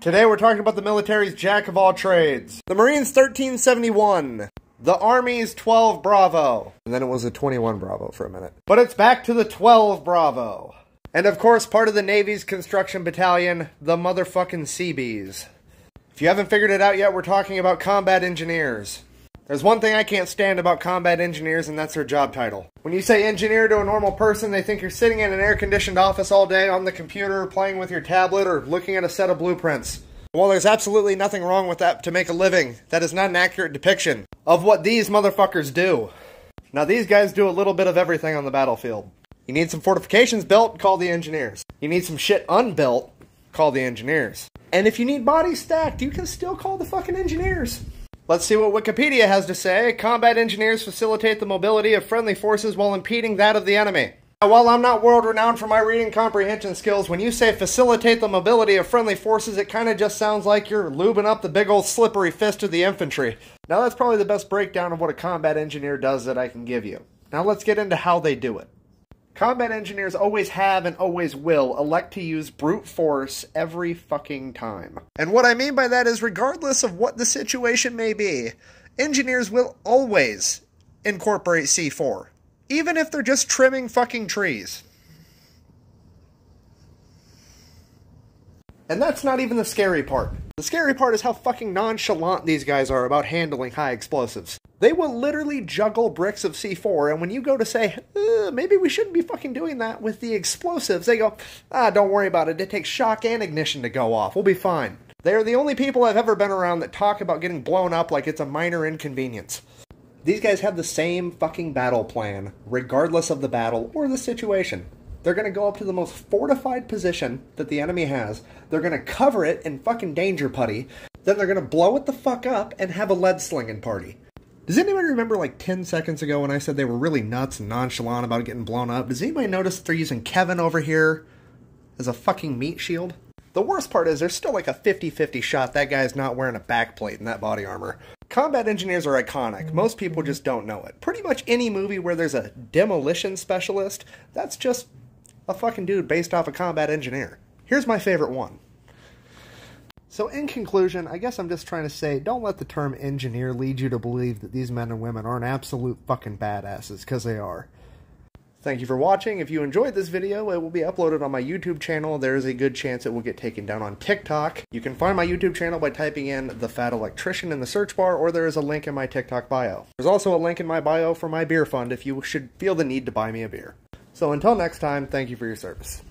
Today we're talking about the military's jack of all trades. The Marines 1371. The Army's 12 Bravo. And then it was a 21 Bravo for a minute. But it's back to the 12 Bravo. And of course, part of the Navy's construction battalion, the motherfucking Seabees. If you haven't figured it out yet, we're talking about combat engineers. There's one thing I can't stand about combat engineers, and that's their job title. When you say engineer to a normal person, they think you're sitting in an air conditioned office all day on the computer, playing with your tablet, or looking at a set of blueprints. While there's absolutely nothing wrong with that to make a living, that is not an accurate depiction of what these motherfuckers do. Now, these guys do a little bit of everything on the battlefield. You need some fortifications built, call the engineers. You need some shit unbuilt, call the engineers. And if you need bodies stacked, you can still call the fucking engineers. Let's see what Wikipedia has to say. Combat engineers facilitate the mobility of friendly forces while impeding that of the enemy. Now, while I'm not world renowned for my reading comprehension skills, when you say facilitate the mobility of friendly forces, it kind of just sounds like you're lubing up the big old slippery fist of the infantry. Now, that's probably the best breakdown of what a combat engineer does that I can give you. Now, let's get into how they do it. Combat engineers always have and always will elect to use brute force every fucking time. And what I mean by that is, regardless of what the situation may be, engineers will always incorporate C4, even if they're just trimming fucking trees. And that's not even the scary part. The scary part is how fucking nonchalant these guys are about handling high explosives. They will literally juggle bricks of C4, and when you go to say, uh, maybe we shouldn't be fucking doing that with the explosives, they go, ah, don't worry about it. It takes shock and ignition to go off. We'll be fine. They're the only people I've ever been around that talk about getting blown up like it's a minor inconvenience. These guys have the same fucking battle plan, regardless of the battle or the situation. They're going to go up to the most fortified position that the enemy has. They're going to cover it in fucking danger putty. Then they're going to blow it the fuck up and have a lead slinging party. Does anybody remember like 10 seconds ago when I said they were really nuts and nonchalant about getting blown up? Does anybody notice they're using Kevin over here as a fucking meat shield? The worst part is there's still like a 50 50 shot that guy's not wearing a backplate in that body armor. Combat engineers are iconic. Most people just don't know it. Pretty much any movie where there's a demolition specialist, that's just a fucking dude based off a combat engineer. Here's my favorite one so, in conclusion, I guess I'm just trying to say don't let the term engineer lead you to believe that these men and women aren't absolute fucking badasses, because they are. Thank you for watching. If you enjoyed this video, it will be uploaded on my YouTube channel. There is a good chance it will get taken down on TikTok. You can find my YouTube channel by typing in The Fat Electrician in the search bar, or there is a link in my TikTok bio. There's also a link in my bio for my beer fund if you should feel the need to buy me a beer. So until next time, thank you for your service.